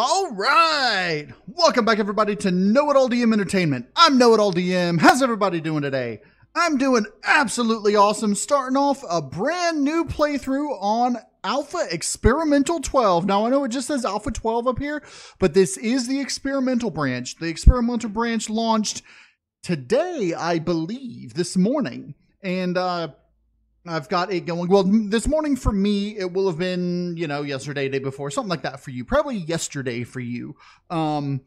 All right. Welcome back, everybody, to Know It All DM Entertainment. I'm Know It All DM. How's everybody doing today? I'm doing absolutely awesome. Starting off a brand new playthrough on Alpha Experimental 12. Now, I know it just says Alpha 12 up here, but this is the experimental branch. The experimental branch launched today, I believe, this morning. And, uh, I've got it going. Well, this morning for me, it will have been, you know, yesterday, day before, something like that for you. Probably yesterday for you. Um,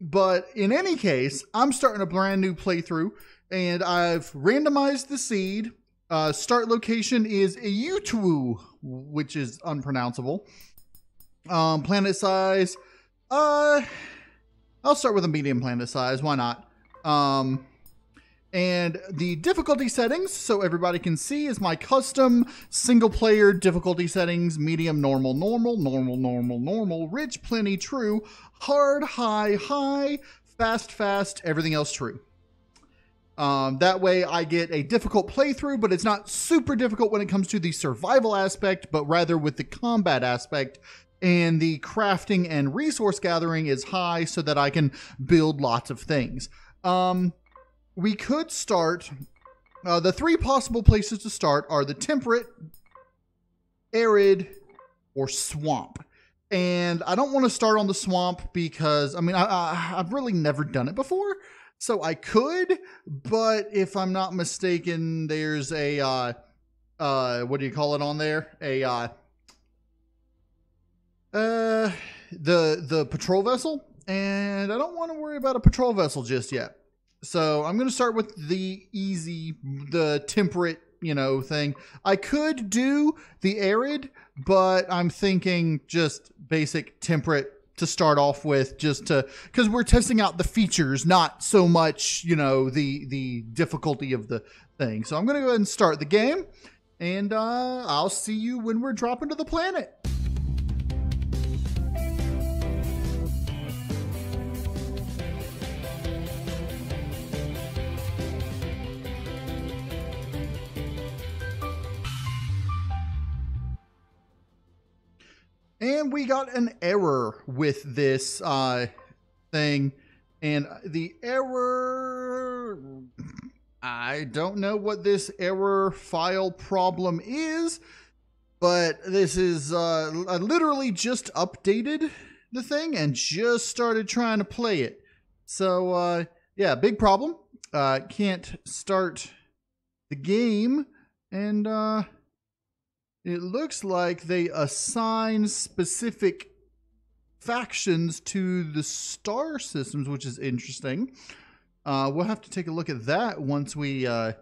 but in any case, I'm starting a brand new playthrough, and I've randomized the seed. Uh, start location is Eutwu, which is unpronounceable. Um, planet size, uh, I'll start with a medium planet size. Why not? Um, and the difficulty settings, so everybody can see, is my custom single player difficulty settings medium, normal, normal, normal, normal, normal, rich, plenty, true, hard, high, high, fast, fast, everything else true. Um, that way, I get a difficult playthrough, but it's not super difficult when it comes to the survival aspect, but rather with the combat aspect. And the crafting and resource gathering is high so that I can build lots of things. Um, we could start. Uh, the three possible places to start are the temperate, arid, or swamp. And I don't want to start on the swamp because I mean I, I I've really never done it before, so I could. But if I'm not mistaken, there's a uh, uh, what do you call it on there? A uh, uh, the the patrol vessel, and I don't want to worry about a patrol vessel just yet. So I'm going to start with the easy, the temperate, you know, thing. I could do the arid, but I'm thinking just basic temperate to start off with just to because we're testing out the features not so much you know the the difficulty of the thing so i'm gonna go ahead and start the game and uh i'll see you when we're dropping to the planet And we got an error with this uh, thing. And the error. I don't know what this error file problem is, but this is. Uh, I literally just updated the thing and just started trying to play it. So, uh, yeah, big problem. Uh, can't start the game. And, uh, it looks like they assign specific factions to the star systems, which is interesting. Uh, we'll have to take a look at that once we uh,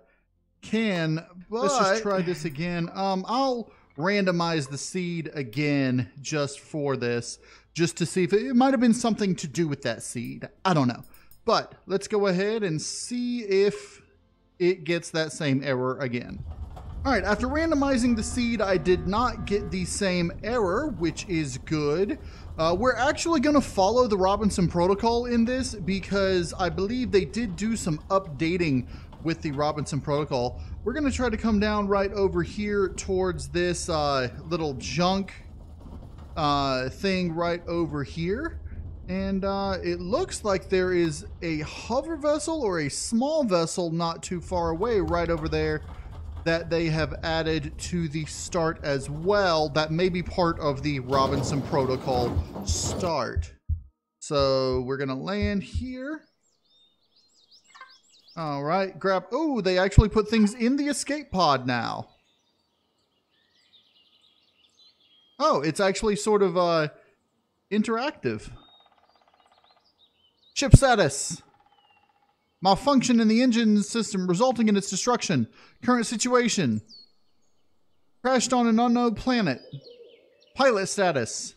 can. But Let's just try this again. Um, I'll randomize the seed again just for this, just to see if it, it might have been something to do with that seed. I don't know. But let's go ahead and see if it gets that same error again. All right, after randomizing the seed, I did not get the same error, which is good. Uh, we're actually going to follow the Robinson Protocol in this because I believe they did do some updating with the Robinson Protocol. We're going to try to come down right over here towards this uh, little junk uh, thing right over here. And uh, it looks like there is a hover vessel or a small vessel not too far away right over there that they have added to the start as well that may be part of the Robinson Protocol start. So we're going to land here. All right, grab. Oh, they actually put things in the escape pod now. Oh, it's actually sort of uh, interactive. Ship status. Malfunction in the engine system resulting in its destruction. Current situation. Crashed on an unknown planet. Pilot status.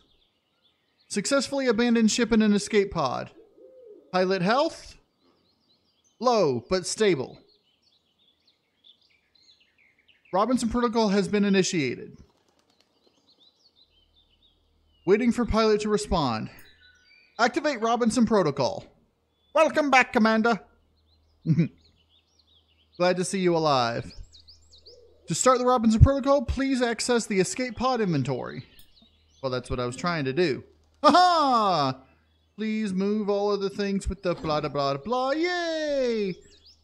Successfully abandoned ship in an escape pod. Pilot health. Low, but stable. Robinson Protocol has been initiated. Waiting for pilot to respond. Activate Robinson Protocol. Welcome back, Commander. Glad to see you alive. To start the Robinson Protocol, please access the escape pod inventory. Well, that's what I was trying to do. Haha! Please move all of the things with the blah, blah, blah, blah. Yay!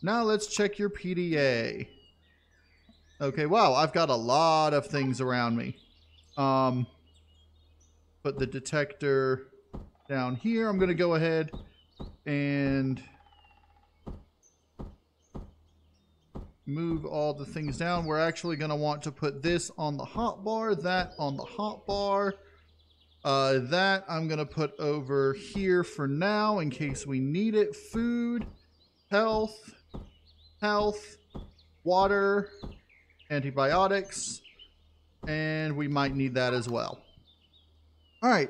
Now let's check your PDA. Okay, wow, I've got a lot of things around me. Um, put the detector down here. I'm going to go ahead and move all the things down. We're actually going to want to put this on the hot bar, that on the hot bar. Uh, that I'm going to put over here for now in case we need it. Food, health, health, water, antibiotics, and we might need that as well. All right,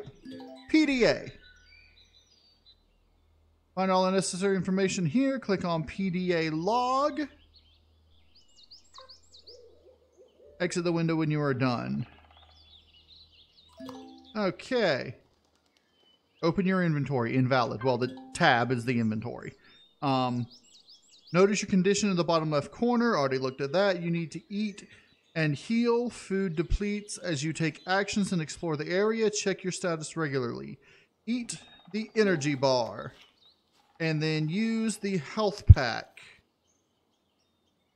PDA. Find all the necessary information here. Click on PDA log. Exit the window when you are done. Okay. Open your inventory. Invalid. Well, the tab is the inventory. Um, notice your condition in the bottom left corner. Already looked at that. You need to eat and heal. Food depletes as you take actions and explore the area. Check your status regularly. Eat the energy bar. And then use the health pack.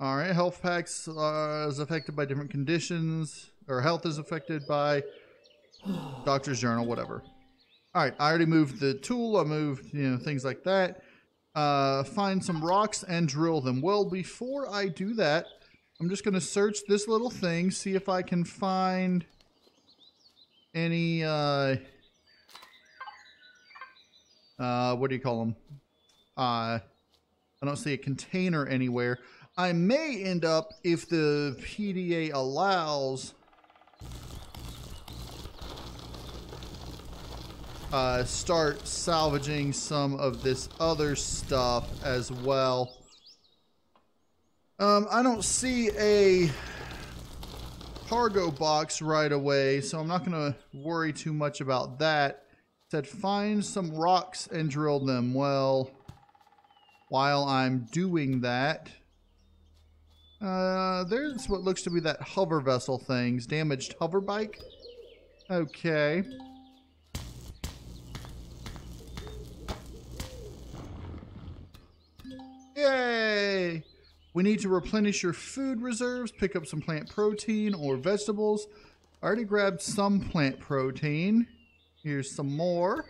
All right, health packs uh, is affected by different conditions, or health is affected by doctor's journal, whatever. All right, I already moved the tool. I moved, you know, things like that. Uh, find some rocks and drill them. Well, before I do that, I'm just going to search this little thing, see if I can find any, uh, uh, what do you call them? Uh, I don't see a container anywhere. I may end up, if the PDA allows, uh, start salvaging some of this other stuff as well. Um, I don't see a cargo box right away, so I'm not going to worry too much about that. It said find some rocks and drill them. Well, while I'm doing that, uh, there's what looks to be that hover vessel things. Damaged hover bike. Okay. Yay! We need to replenish your food reserves, pick up some plant protein or vegetables. I already grabbed some plant protein. Here's some more.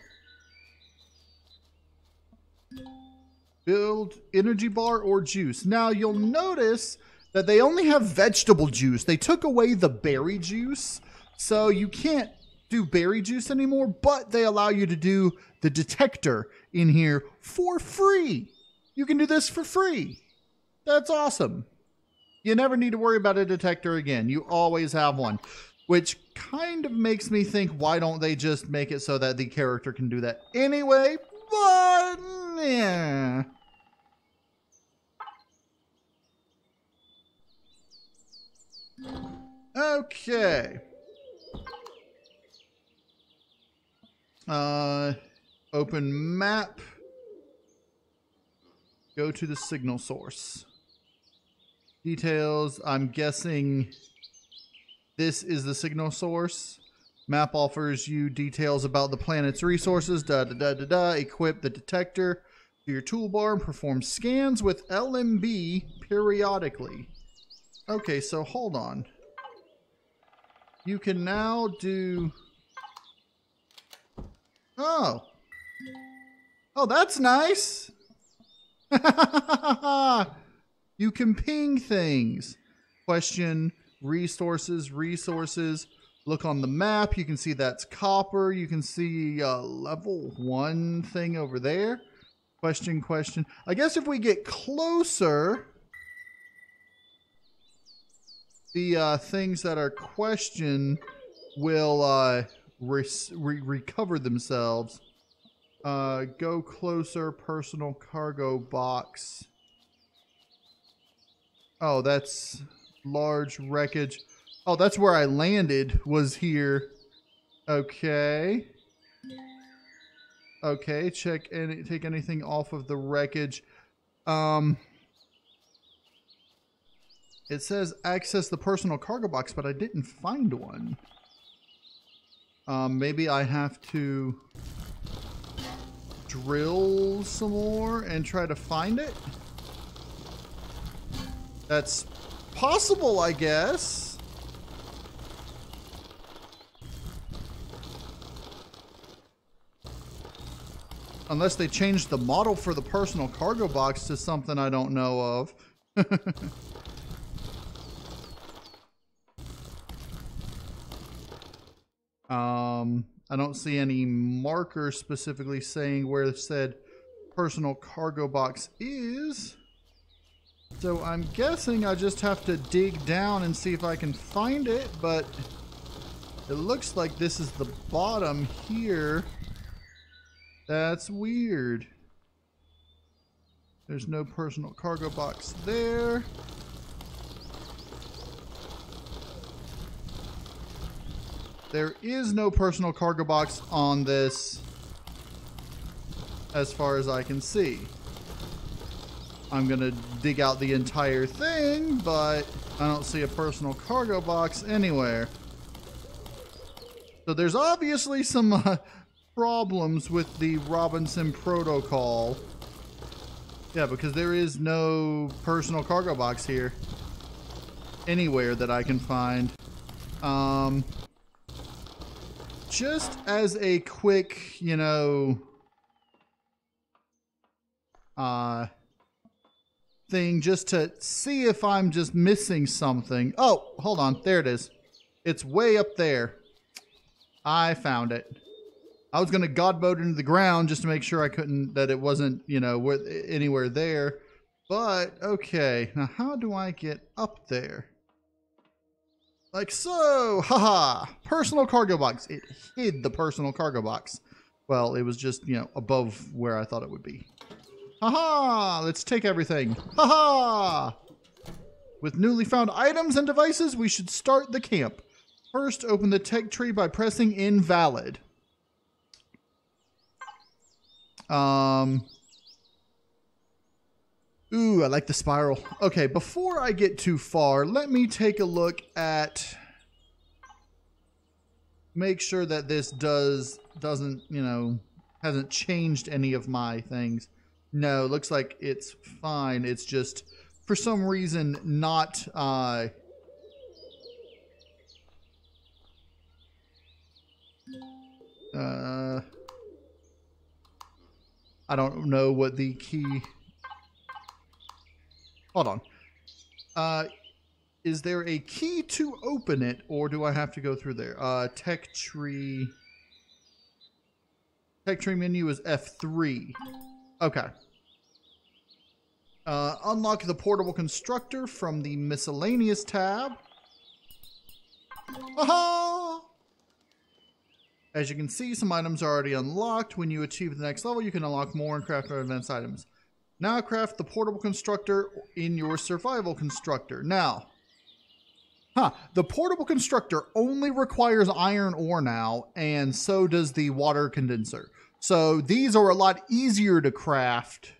Build energy bar or juice. Now you'll notice that they only have vegetable juice. They took away the berry juice, so you can't do berry juice anymore, but they allow you to do the detector in here for free. You can do this for free. That's awesome. You never need to worry about a detector again. You always have one, which kind of makes me think why don't they just make it so that the character can do that anyway? But, yeah. Okay. Uh, open map. Go to the signal source. Details, I'm guessing this is the signal source. Map offers you details about the planet's resources. Da da da da da. Equip the detector to your toolbar and perform scans with LMB periodically. Okay, so hold on. You can now do... Oh. Oh, that's nice. you can ping things. Question, resources, resources. Look on the map. You can see that's copper. You can see uh, level one thing over there. Question, question. I guess if we get closer, the uh, things that are questioned will uh, re recover themselves. Uh, go closer, personal cargo box. Oh, that's large wreckage. Oh, that's where I landed, was here. Okay. Okay, check any take anything off of the wreckage. Um it says access the personal cargo box, but I didn't find one. Um, maybe I have to drill some more and try to find it. That's possible, I guess. Unless they changed the model for the personal cargo box to something I don't know of. um, I don't see any marker specifically saying where said personal cargo box is. So I'm guessing I just have to dig down and see if I can find it, but it looks like this is the bottom here. That's weird. There's no personal cargo box there. There is no personal cargo box on this as far as I can see. I'm gonna dig out the entire thing, but I don't see a personal cargo box anywhere. So there's obviously some uh, problems with the Robinson protocol. Yeah, because there is no personal cargo box here. Anywhere that I can find. Um, just as a quick, you know, uh, thing just to see if I'm just missing something. Oh, hold on. There it is. It's way up there. I found it. I was going to God into the ground just to make sure I couldn't, that it wasn't, you know, anywhere there. But, okay. Now, how do I get up there? Like so. Haha. Personal cargo box. It hid the personal cargo box. Well, it was just, you know, above where I thought it would be. Haha. Let's take everything. Haha. With newly found items and devices, we should start the camp. First, open the tech tree by pressing invalid. Um. Ooh, I like the spiral. Okay, before I get too far, let me take a look at make sure that this does doesn't, you know, hasn't changed any of my things. No, looks like it's fine. It's just for some reason not uh uh I don't know what the key... Hold on. Uh, is there a key to open it, or do I have to go through there? Uh, tech tree... Tech tree menu is F3. Okay. Uh, unlock the portable constructor from the miscellaneous tab. Aha! As you can see, some items are already unlocked. When you achieve the next level, you can unlock more and craft more advanced items. Now craft the portable constructor in your survival constructor. Now, huh, the portable constructor only requires iron ore now, and so does the water condenser. So these are a lot easier to craft,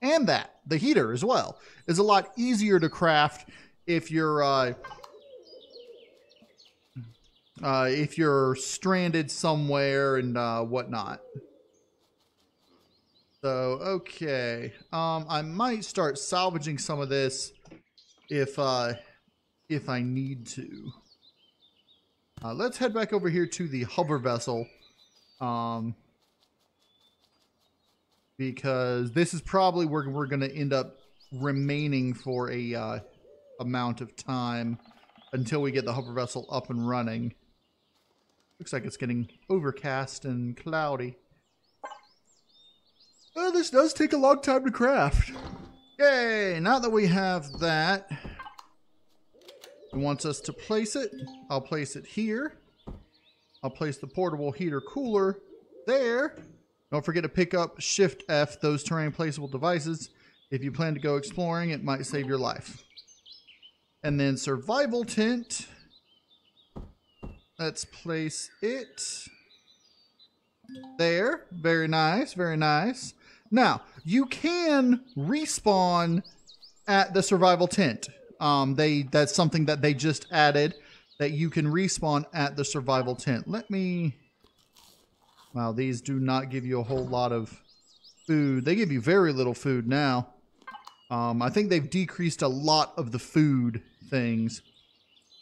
and that, the heater as well, is a lot easier to craft if you're uh, uh, if you're stranded somewhere and uh, whatnot. So, okay. Um, I might start salvaging some of this if, uh, if I need to. Uh, let's head back over here to the hover vessel. Um, because this is probably where we're going to end up remaining for a uh, amount of time until we get the hover vessel up and running. Looks like it's getting overcast and cloudy. Oh, this does take a long time to craft. Yay! Now that we have that, it wants us to place it. I'll place it here. I'll place the portable heater cooler there. Don't forget to pick up Shift F, those terrain placeable devices. If you plan to go exploring, it might save your life. And then survival tent. Let's place it there. Very nice, very nice. Now, you can respawn at the survival tent. Um, they that's something that they just added that you can respawn at the survival tent. Let me Wow, these do not give you a whole lot of food. They give you very little food now. Um, I think they've decreased a lot of the food things.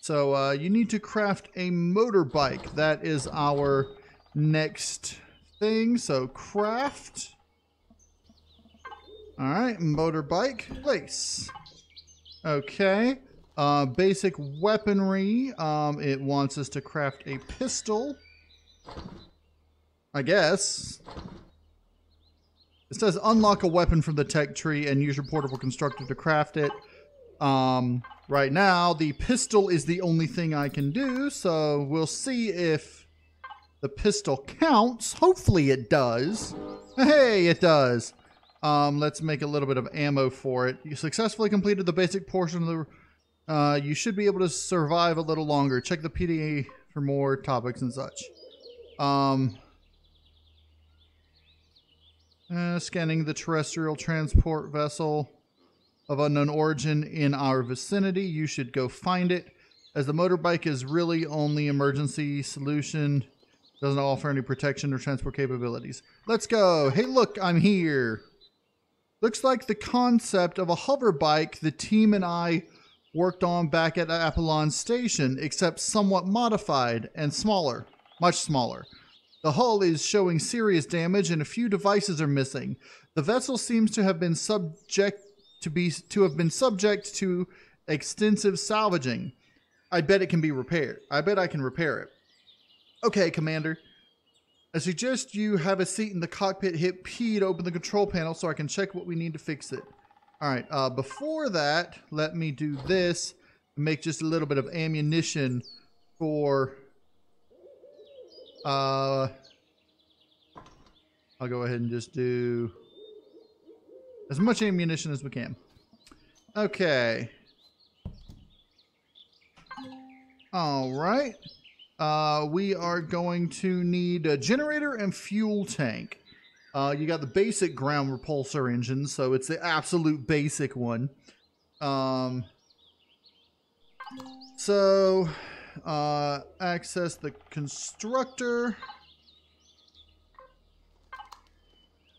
So uh, you need to craft a motorbike. That is our next thing. So craft. All right, motorbike, place. Okay. Uh, basic weaponry. Um, it wants us to craft a pistol. I guess. It says unlock a weapon from the tech tree and use your portable constructor to craft it. Um, right now, the pistol is the only thing I can do, so we'll see if the pistol counts. Hopefully it does. Hey, it does. Um, let's make a little bit of ammo for it. You successfully completed the basic portion of the... Uh, you should be able to survive a little longer. Check the PDA for more topics and such. Um, uh, scanning the terrestrial transport vessel of unknown origin in our vicinity. You should go find it. As the motorbike is really only emergency solution, doesn't offer any protection or transport capabilities. Let's go. Hey, look, I'm here. Looks like the concept of a hover bike the team and I worked on back at Apollon Station, except somewhat modified and smaller, much smaller. The hull is showing serious damage and a few devices are missing. The vessel seems to have been subject to be to have been subject to extensive salvaging. I bet it can be repaired. I bet I can repair it. Okay, Commander. I suggest you have a seat in the cockpit, hit P to open the control panel so I can check what we need to fix it. All right, uh, before that, let me do this make just a little bit of ammunition for uh, I'll go ahead and just do as much ammunition as we can. Okay. All right. Uh, we are going to need a generator and fuel tank. Uh, you got the basic ground repulsor engine, so it's the absolute basic one. Um, so uh, access the constructor.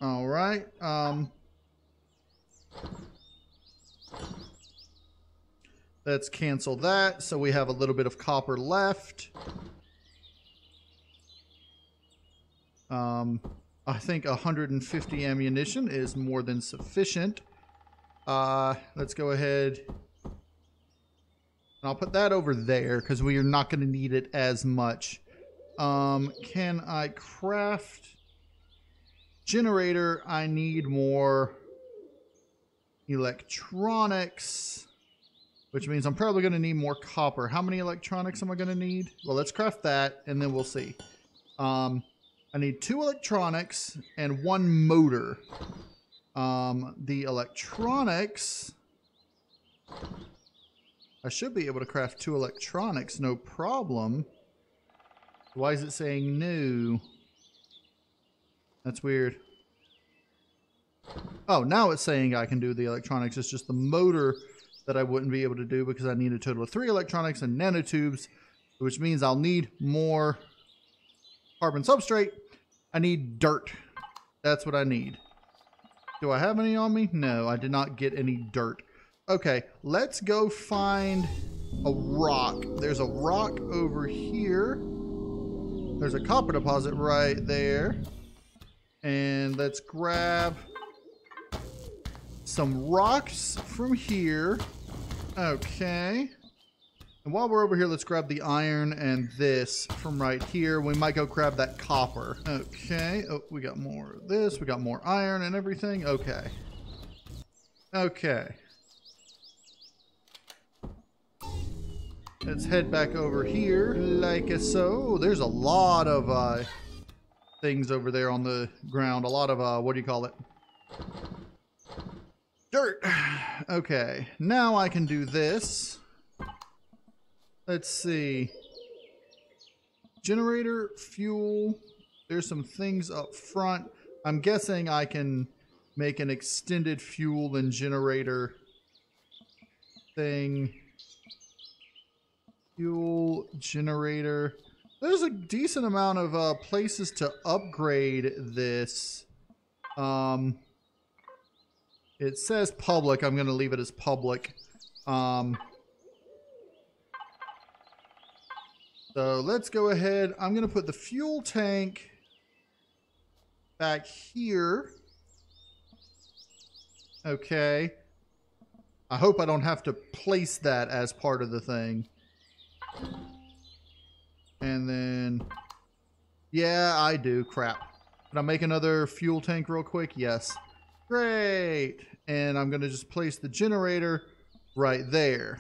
All right. Um, let's cancel that. So we have a little bit of copper left. Um, I think 150 ammunition is more than sufficient. Uh, let's go ahead I'll put that over there because we are not going to need it as much. Um, can I craft generator? I need more electronics, which means I'm probably going to need more copper. How many electronics am I going to need? Well, let's craft that and then we'll see. Um, I need two electronics and one motor. Um, the electronics I should be able to craft two electronics, no problem. Why is it saying new? That's weird. Oh, now it's saying I can do the electronics. It's just the motor that I wouldn't be able to do because I need a total of three electronics and nanotubes, which means I'll need more carbon substrate. I need dirt. That's what I need. Do I have any on me? No, I did not get any dirt. Okay, let's go find a rock. There's a rock over here. There's a copper deposit right there. And let's grab some rocks from here. Okay. And while we're over here, let's grab the iron and this from right here. We might go grab that copper. Okay. Oh, we got more of this. We got more iron and everything. Okay. Okay. Let's head back over here like so. There's a lot of uh, things over there on the ground. A lot of, uh, what do you call it? Dirt. Okay, now I can do this. Let's see. Generator, fuel. There's some things up front. I'm guessing I can make an extended fuel and generator thing fuel generator. there's a decent amount of uh, places to upgrade this. Um, it says public. I'm going to leave it as public. Um, so let's go ahead. I'm going to put the fuel tank back here. Okay. I hope I don't have to place that as part of the thing. And then, yeah, I do. Crap. Can I make another fuel tank real quick? Yes. Great. And I'm going to just place the generator right there.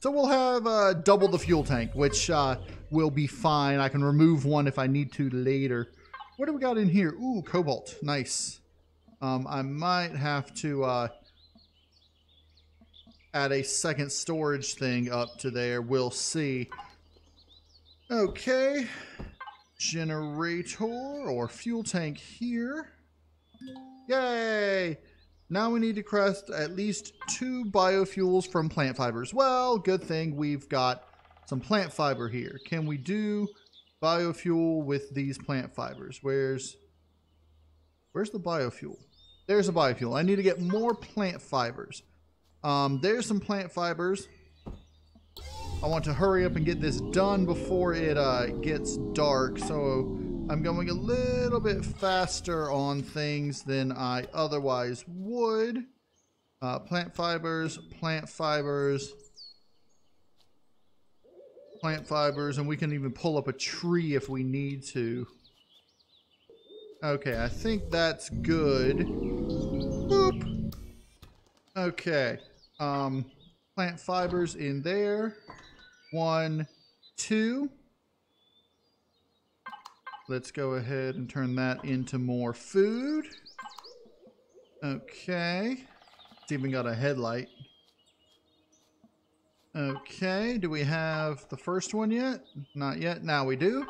So we'll have uh, double the fuel tank, which uh, will be fine. I can remove one if I need to later. What do we got in here? Ooh, cobalt. Nice. Um, I might have to uh, add a second storage thing up to there. We'll see. Okay. Generator or fuel tank here. Yay! Now we need to crest at least two biofuels from plant fibers. Well, good thing we've got some plant fiber here. Can we do biofuel with these plant fibers? Where's where's the biofuel? There's a biofuel. I need to get more plant fibers. Um, there's some plant fibers. I want to hurry up and get this done before it uh, gets dark. So I'm going a little bit faster on things than I otherwise would. Uh, plant fibers, plant fibers, plant fibers, and we can even pull up a tree if we need to. Okay, I think that's good. Boop. Okay. Um, plant fibers in there. One, two. Let's go ahead and turn that into more food. Okay. It's even got a headlight. Okay, do we have the first one yet? Not yet. Now we do.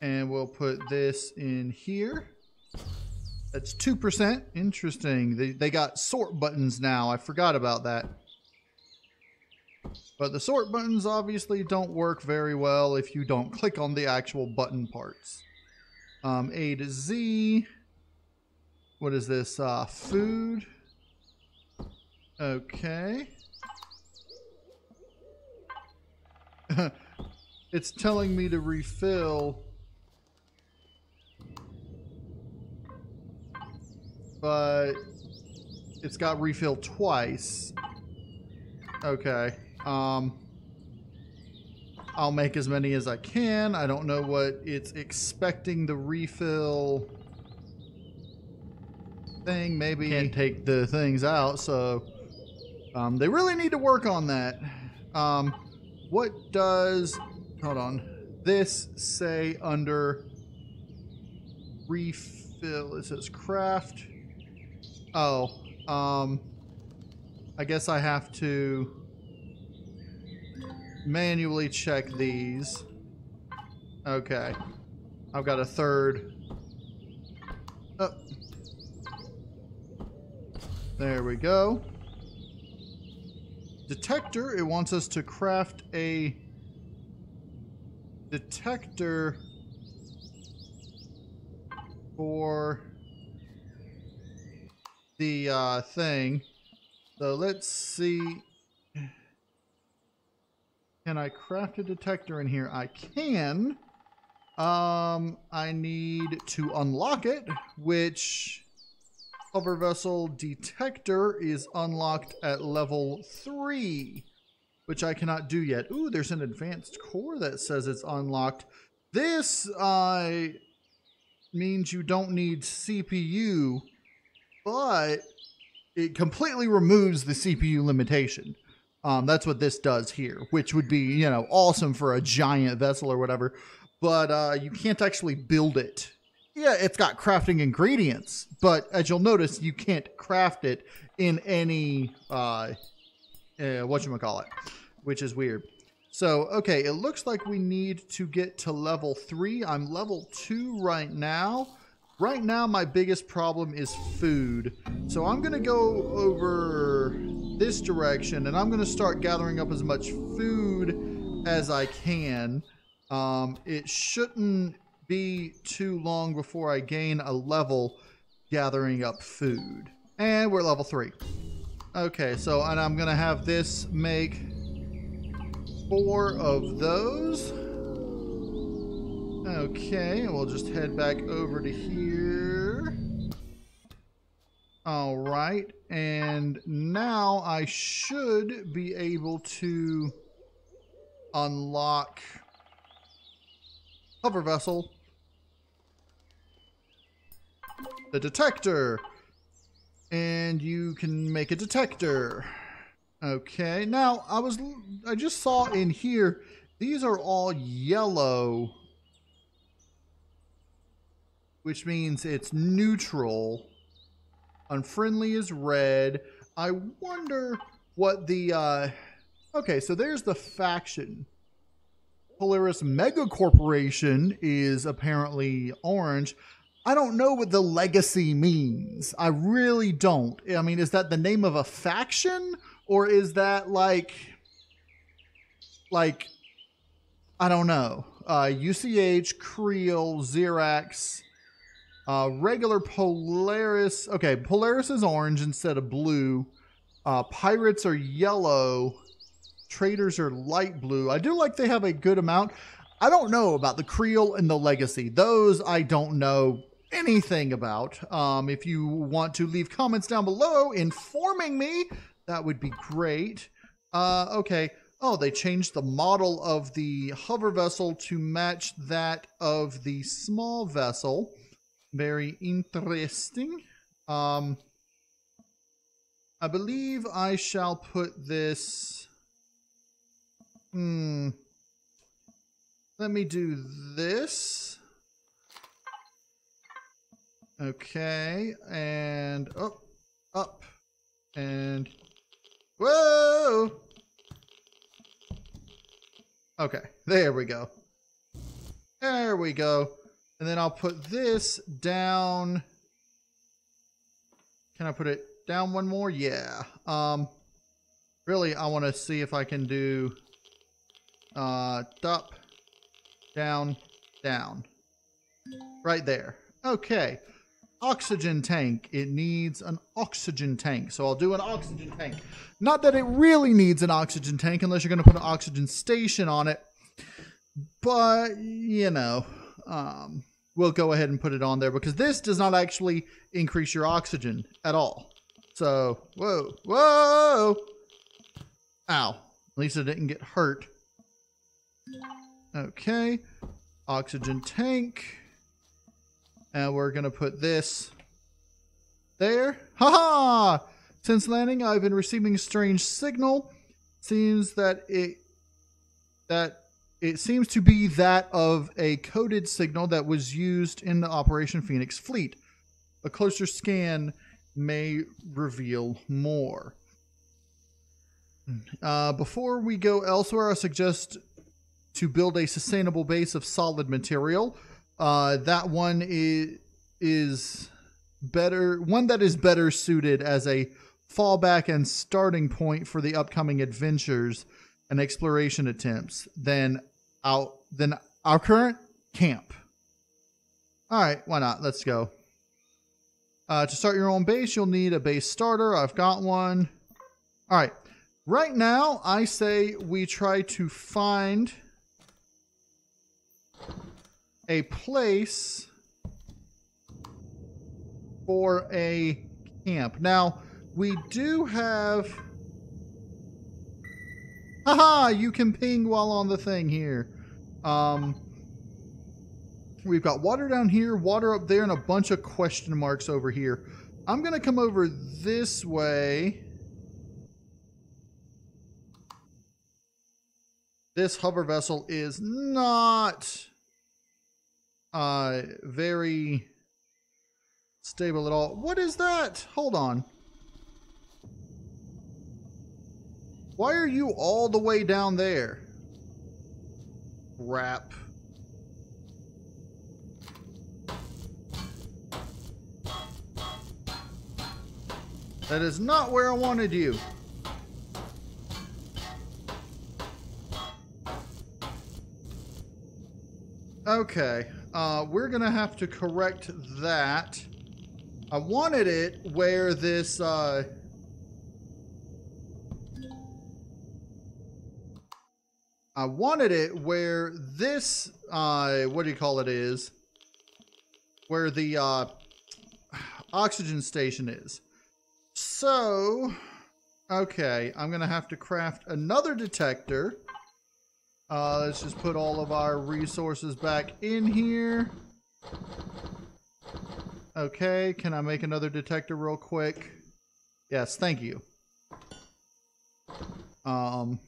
And we'll put this in here. That's 2%. Interesting. They, they got sort buttons now. I forgot about that. But the sort buttons obviously don't work very well if you don't click on the actual button parts. Um, A to Z. What is this? Uh, food. Okay. it's telling me to refill but it's got refill twice. Okay. Um, I'll make as many as I can. I don't know what it's expecting the refill thing. Maybe can't take the things out, so um, they really need to work on that. Um, what does hold on this say under refill? It says craft Oh, um, I guess I have to manually check these. Okay. I've got a third. Oh. There we go. Detector, it wants us to craft a detector for the uh, thing. So let's see. Can I craft a detector in here? I can. Um, I need to unlock it, which hover vessel detector is unlocked at level three, which I cannot do yet. Ooh, there's an advanced core that says it's unlocked. This uh, means you don't need CPU but it completely removes the CPU limitation. Um, that's what this does here, which would be, you know, awesome for a giant vessel or whatever. But uh, you can't actually build it. Yeah, it's got crafting ingredients, but as you'll notice, you can't craft it in any uh, uh what you call it, which is weird. So, okay, it looks like we need to get to level three. I'm level two right now. Right now, my biggest problem is food. So I'm going to go over this direction and I'm going to start gathering up as much food as I can. Um, it shouldn't be too long before I gain a level gathering up food. And we're level three. Okay, so and I'm gonna have this make four of those. Okay, we'll just head back over to here. All right, and now I should be able to unlock hover vessel, the detector, and you can make a detector. Okay, now I was I just saw in here these are all yellow, which means it's neutral. Unfriendly is red. I wonder what the, uh, okay, so there's the faction. Polaris Mega Corporation is apparently orange. I don't know what the legacy means. I really don't. I mean, is that the name of a faction? Or is that like, like, I don't know. Uh, UCH, Kriel, Zirax, uh, regular Polaris. Okay, Polaris is orange instead of blue. Uh, Pirates are yellow. Traders are light blue. I do like they have a good amount. I don't know about the Kriel and the Legacy. Those I don't know anything about. Um, if you want to leave comments down below informing me, that would be great. Uh, okay. Oh, they changed the model of the hover vessel to match that of the small vessel. Very interesting. Um, I believe I shall put this... Hmm. Let me do this. Okay, and up, up, and whoa! Okay, there we go. There we go. And then I'll put this down. Can I put it down one more? Yeah. Um, really, I want to see if I can do uh, up, down, down. Right there. Okay. Oxygen tank. It needs an oxygen tank. So I'll do an oxygen tank. Not that it really needs an oxygen tank unless you're going to put an oxygen station on it. But, you know, um, we'll go ahead and put it on there because this does not actually increase your oxygen at all. So, whoa, whoa. Ow. At least it didn't get hurt. Okay. Oxygen tank. And we're going to put this there. Haha! -ha! Since landing, I've been receiving a strange signal. Seems that it that it seems to be that of a coded signal that was used in the Operation Phoenix fleet. A closer scan may reveal more. Uh, before we go elsewhere, I suggest to build a sustainable base of solid material. Uh, that one is, is better, one that is better suited as a fallback and starting point for the upcoming adventures and exploration attempts than out than our current camp. All right, why not? Let's go. Uh, to start your own base, you'll need a base starter. I've got one. All right. Right now, I say we try to find a place for a camp. Now, we do have Haha, you can ping while on the thing here. Um, we've got water down here, water up there, and a bunch of question marks over here. I'm going to come over this way. This hover vessel is not uh, very stable at all. What is that? Hold on. Why are you all the way down there? Crap. That is not where I wanted you. Okay, uh, we're gonna have to correct that. I wanted it where this, uh... I wanted it where this, uh, what do you call it is? Where the, uh, oxygen station is. So, okay, I'm gonna have to craft another detector. Uh, let's just put all of our resources back in here. Okay, can I make another detector real quick? Yes, thank you. Um,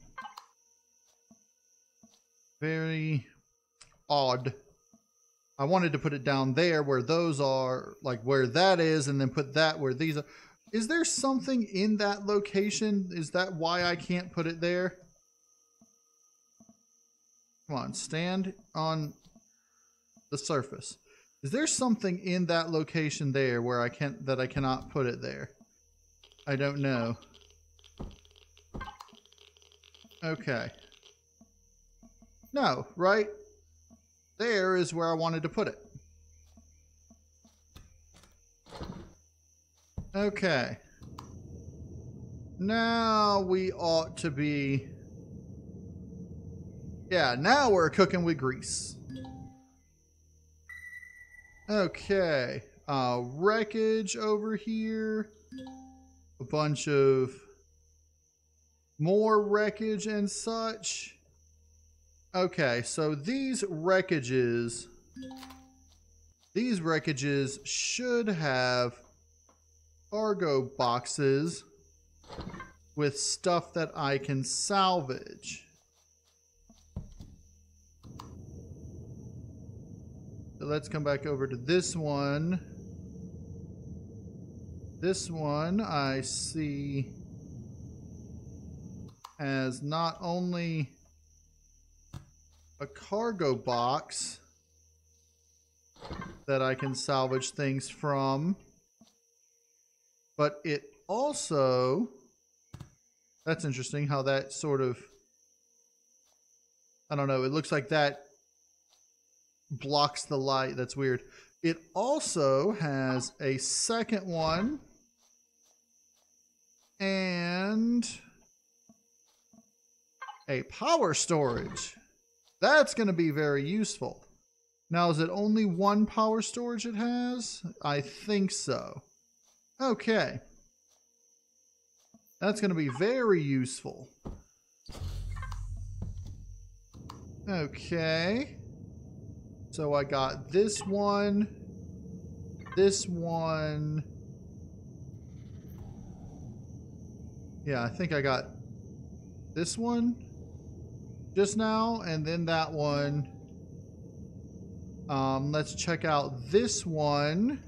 very odd. I wanted to put it down there where those are, like where that is, and then put that where these are. Is there something in that location? Is that why I can't put it there? Come on, stand on the surface. Is there something in that location there where I can't that I cannot put it there? I don't know. Okay. No, right? There is where I wanted to put it. Okay. Now we ought to be yeah, now we're cooking with grease. Okay. Uh, wreckage over here. A bunch of more wreckage and such. Okay, so these wreckages, these wreckages should have cargo boxes with stuff that I can salvage. So let's come back over to this one. This one I see as not only a cargo box that I can salvage things from, but it also, that's interesting how that sort of, I don't know, it looks like that blocks the light. That's weird. It also has a second one and a power storage. That's going to be very useful. Now, is it only one power storage it has? I think so. Okay. That's going to be very useful. Okay. So I got this one, this one. Yeah, I think I got this one just now, and then that one. Um, let's check out this one.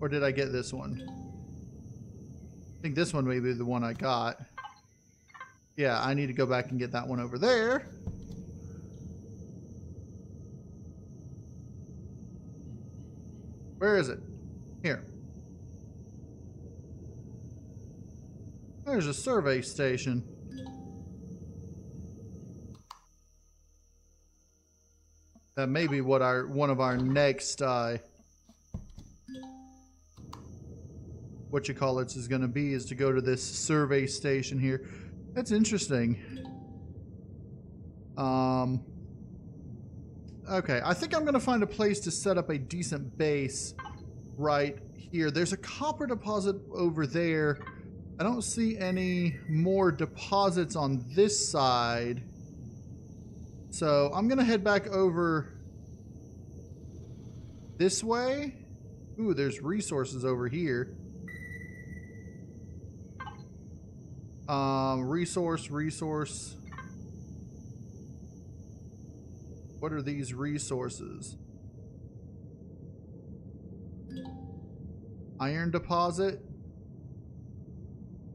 Or did I get this one? I think this one may be the one I got. Yeah, I need to go back and get that one over there. Where is it? Here. There's a survey station. That may be what our one of our next uh, what you call it is going to be is to go to this survey station here. That's interesting. Um, Okay, I think I'm going to find a place to set up a decent base right here. There's a copper deposit over there. I don't see any more deposits on this side. So I'm going to head back over this way. Ooh, there's resources over here. Um, resource, resource. What are these resources? Iron deposit?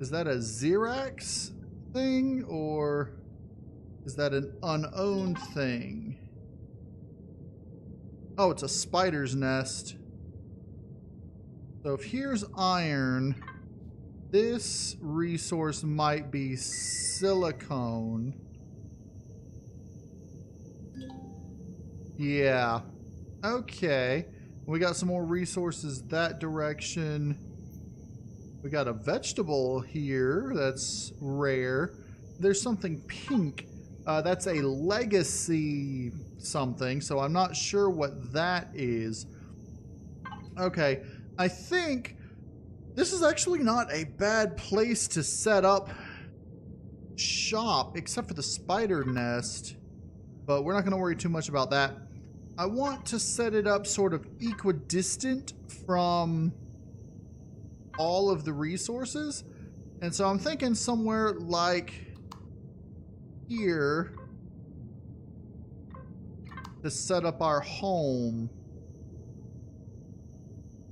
Is that a Zirax thing or is that an unowned thing? Oh, it's a spider's nest. So if here's iron, this resource might be silicone. Yeah. Okay. We got some more resources that direction. We got a vegetable here that's rare. There's something pink. Uh, that's a legacy something, so I'm not sure what that is. Okay, I think this is actually not a bad place to set up shop, except for the spider nest. But we're not going to worry too much about that. I want to set it up sort of equidistant from all of the resources. And so I'm thinking somewhere like here to set up our home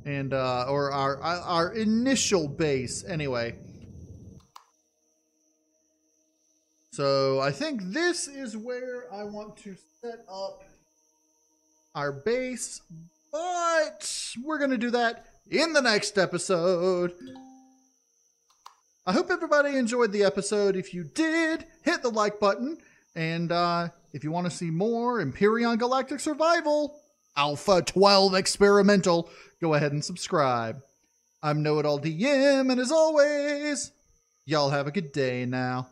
and uh, or our our initial base anyway. So I think this is where I want to set up our base, but we're gonna do that in the next episode. I hope everybody enjoyed the episode. If you did, hit the like button. And uh, if you want to see more Empyrion Galactic Survival, Alpha 12 Experimental, go ahead and subscribe. I'm Know It All DM, and as always, y'all have a good day now.